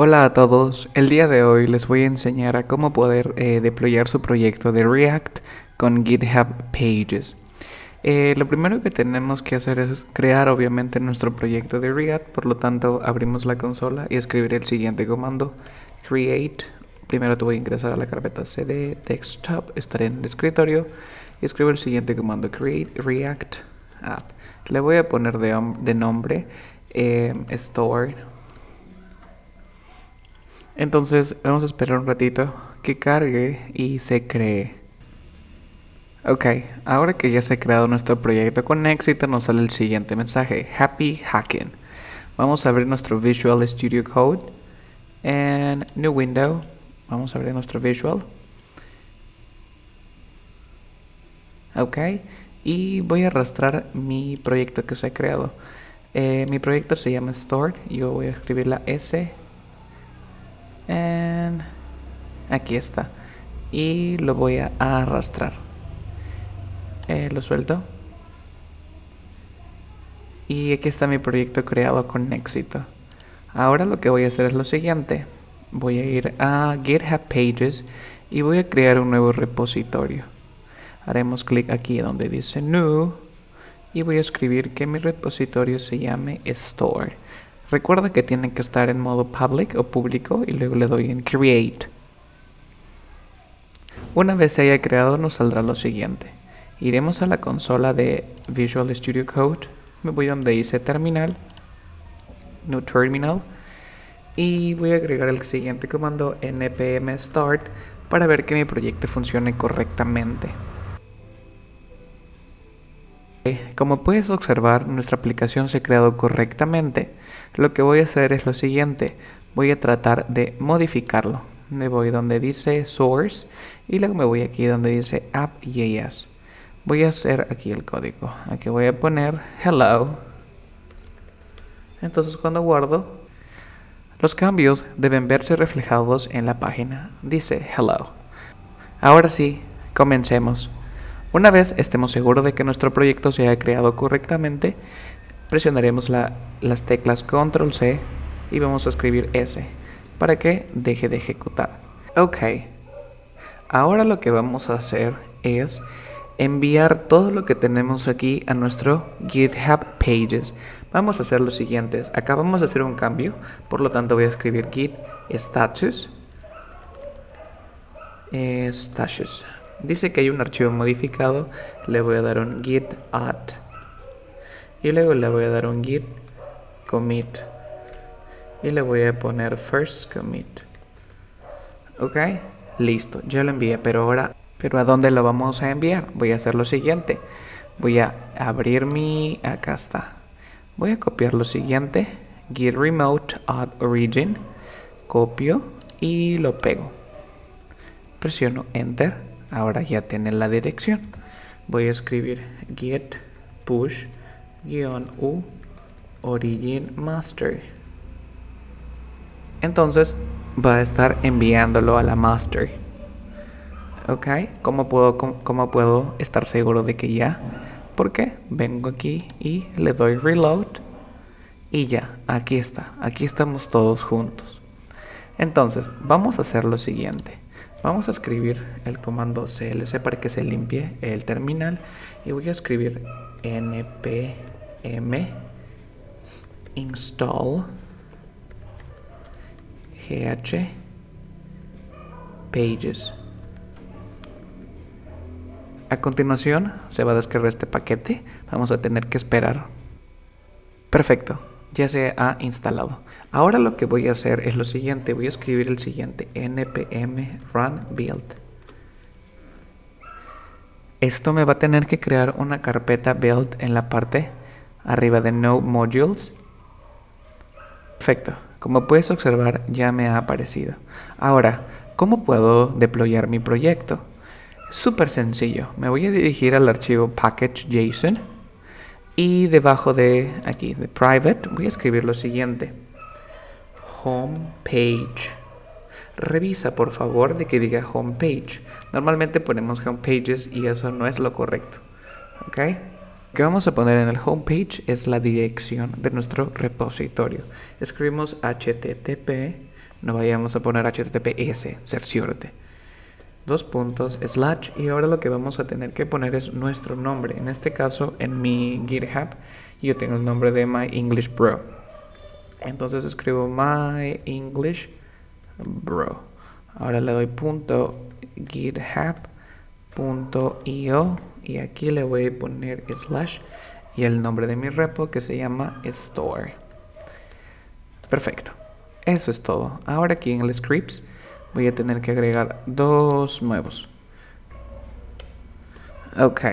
Hola a todos, el día de hoy les voy a enseñar a cómo poder eh, deployar su proyecto de React con GitHub Pages. Eh, lo primero que tenemos que hacer es crear obviamente nuestro proyecto de React, por lo tanto abrimos la consola y escribir el siguiente comando create. Primero te voy a ingresar a la carpeta cd desktop, estaré en el escritorio y escribo el siguiente comando create react app. Le voy a poner de, nombre eh, store entonces vamos a esperar un ratito que cargue y se cree. Ok, ahora que ya se ha creado nuestro proyecto con éxito nos sale el siguiente mensaje, Happy Hacking. Vamos a abrir nuestro Visual Studio Code en New Window. Vamos a abrir nuestro Visual. Ok, y voy a arrastrar mi proyecto que se ha creado. Eh, mi proyecto se llama Stored. Yo voy a escribir la S aquí está. Y lo voy a arrastrar. Eh, lo suelto. Y aquí está mi proyecto creado con éxito. Ahora lo que voy a hacer es lo siguiente. Voy a ir a github pages y voy a crear un nuevo repositorio. Haremos clic aquí donde dice new y voy a escribir que mi repositorio se llame store Recuerda que tiene que estar en modo public o público y luego le doy en create. Una vez se haya creado nos saldrá lo siguiente. Iremos a la consola de Visual Studio Code, me voy donde dice terminal, new terminal y voy a agregar el siguiente comando npm start para ver que mi proyecto funcione correctamente. Como puedes observar, nuestra aplicación se ha creado correctamente. Lo que voy a hacer es lo siguiente. Voy a tratar de modificarlo. Me voy donde dice Source y luego me voy aquí donde dice App.js. Voy a hacer aquí el código. Aquí voy a poner Hello. Entonces cuando guardo, los cambios deben verse reflejados en la página. Dice Hello. Ahora sí, comencemos. Una vez estemos seguros de que nuestro proyecto se ha creado correctamente, presionaremos las teclas Control C y vamos a escribir S para que deje de ejecutar. Ok, ahora lo que vamos a hacer es enviar todo lo que tenemos aquí a nuestro GitHub Pages. Vamos a hacer lo siguiente, acá vamos a hacer un cambio, por lo tanto voy a escribir git status status Dice que hay un archivo modificado, le voy a dar un git add y luego le voy a dar un git commit y le voy a poner first commit. Ok, listo, ya lo envié, pero ahora, pero ¿a dónde lo vamos a enviar? Voy a hacer lo siguiente, voy a abrir mi, acá está, voy a copiar lo siguiente, git remote add origin, copio y lo pego. Presiono enter ahora ya tiene la dirección voy a escribir get push u origin master entonces va a estar enviándolo a la master ok ¿Cómo puedo, cómo, puedo estar seguro de que ya? porque vengo aquí y le doy reload y ya, aquí está, aquí estamos todos juntos. Entonces, vamos a hacer lo siguiente. Vamos a escribir el comando clc para que se limpie el terminal y voy a escribir npm install gh pages. A continuación se va a descargar este paquete. Vamos a tener que esperar. Perfecto ya se ha instalado. Ahora lo que voy a hacer es lo siguiente, voy a escribir el siguiente npm run build. Esto me va a tener que crear una carpeta build en la parte arriba de no modules. Perfecto, como puedes observar ya me ha aparecido. Ahora, ¿cómo puedo deployar mi proyecto? Súper sencillo, me voy a dirigir al archivo package.json y debajo de aquí, de private, voy a escribir lo siguiente. Homepage. Revisa por favor de que diga homepage. Normalmente ponemos homepages y eso no es lo correcto. ¿Ok? Lo que vamos a poner en el homepage es la dirección de nuestro repositorio. Escribimos http no vayamos a poner https, cerciórate. Dos puntos, slash, y ahora lo que vamos a tener que poner es nuestro nombre. En este caso, en mi GitHub, yo tengo el nombre de My English Bro. Entonces escribo My English Bro. Ahora le doy punto github.io y aquí le voy a poner slash y el nombre de mi repo que se llama store. Perfecto. Eso es todo. Ahora aquí en el scripts voy a tener que agregar dos nuevos. Ok.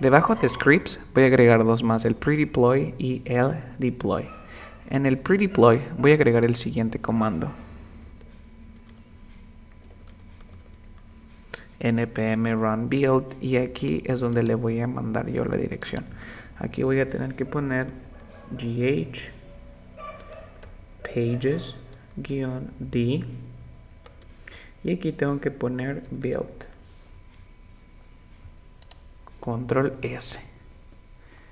Debajo de scripts voy a agregar dos más, el pre-deploy y el deploy. En el pre-deploy voy a agregar el siguiente comando. npm run build y aquí es donde le voy a mandar yo la dirección. Aquí voy a tener que poner gh pages-d y aquí tengo que poner build. Control S.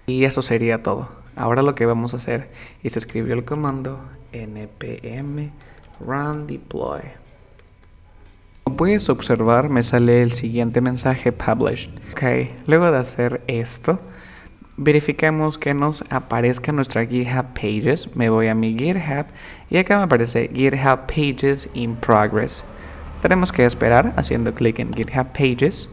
Y eso sería todo. Ahora lo que vamos a hacer es escribir el comando npm run deploy. Como puedes observar me sale el siguiente mensaje published. Ok luego de hacer esto verificamos que nos aparezca nuestra GitHub Pages. Me voy a mi GitHub y acá me aparece GitHub Pages in Progress. Tenemos que esperar haciendo clic en GitHub Pages.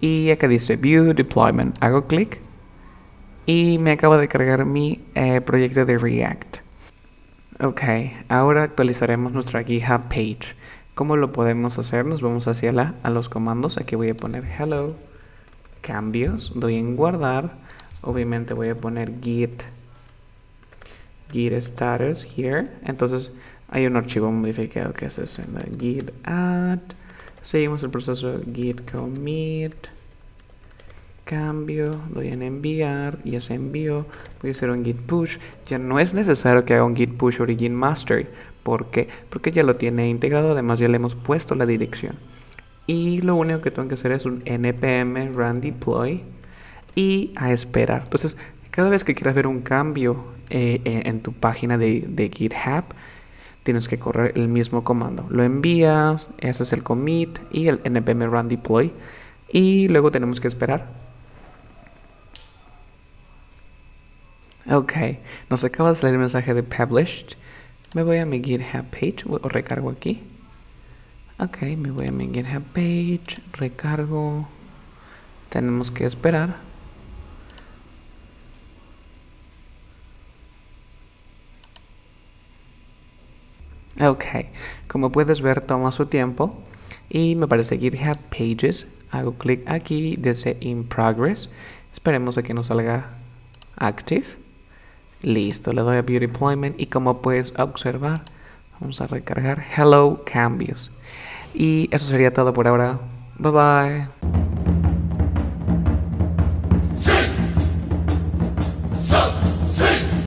Y acá dice View Deployment. Hago clic y me acaba de cargar mi eh, proyecto de React. Ok, ahora actualizaremos nuestra GitHub page. ¿Cómo lo podemos hacer? Nos vamos hacia la, a los comandos. Aquí voy a poner hello, cambios, doy en guardar. Obviamente voy a poner git, git status here. Entonces hay un archivo modificado que es ese, git add. Seguimos el proceso git commit, cambio, doy en enviar y ese envío voy a hacer un git push. Ya no es necesario que haga un git push origin master ¿Por qué? Porque ya lo tiene integrado, además ya le hemos puesto la dirección. Y lo único que tengo que hacer es un npm run deploy y a esperar. Entonces, cada vez que quieras ver un cambio eh, en tu página de, de, GitHub, tienes que correr el mismo comando. Lo envías, haces el commit y el npm run deploy y luego tenemos que esperar. Ok, nos acaba de salir el mensaje de published me voy a mi GitHub page o recargo aquí. Ok, me voy a mi GitHub page, recargo. Tenemos que esperar. Ok, como puedes ver toma su tiempo y me parece GitHub Pages. Hago clic aquí, dice In Progress. Esperemos a que nos salga Active. Listo, le doy a View Deployment y como puedes observar, vamos a recargar Hello Cambios. Y eso sería todo por ahora. Bye bye.